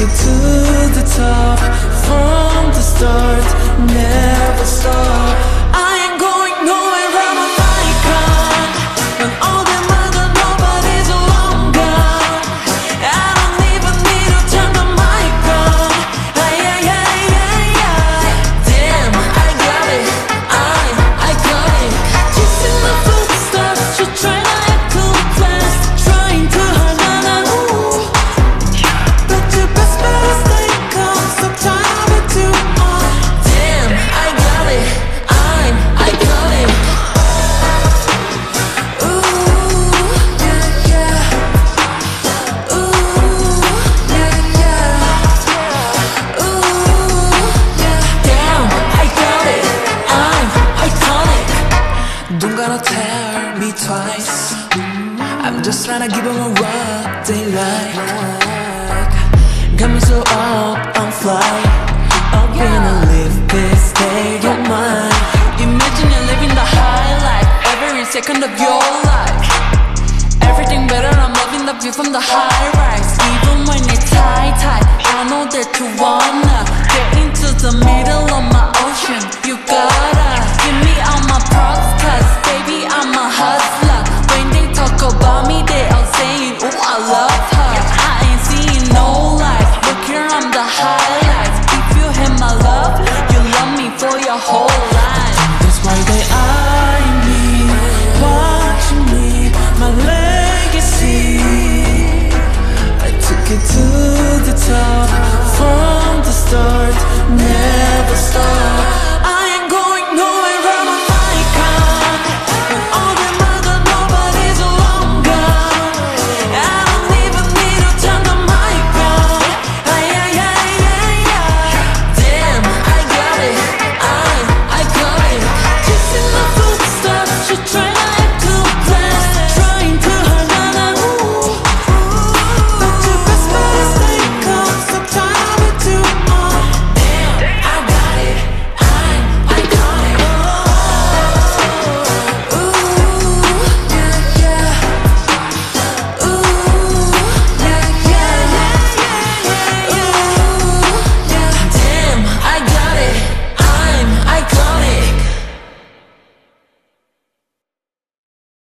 it to the top from the start. Don't gotta tell me twice. I'm just trying to give them what they like. Got me so up, I'm fly I'm gonna live this day, don't mind Imagine you're living the high life. Every second of your life. Everything better, I'm loving the view from the high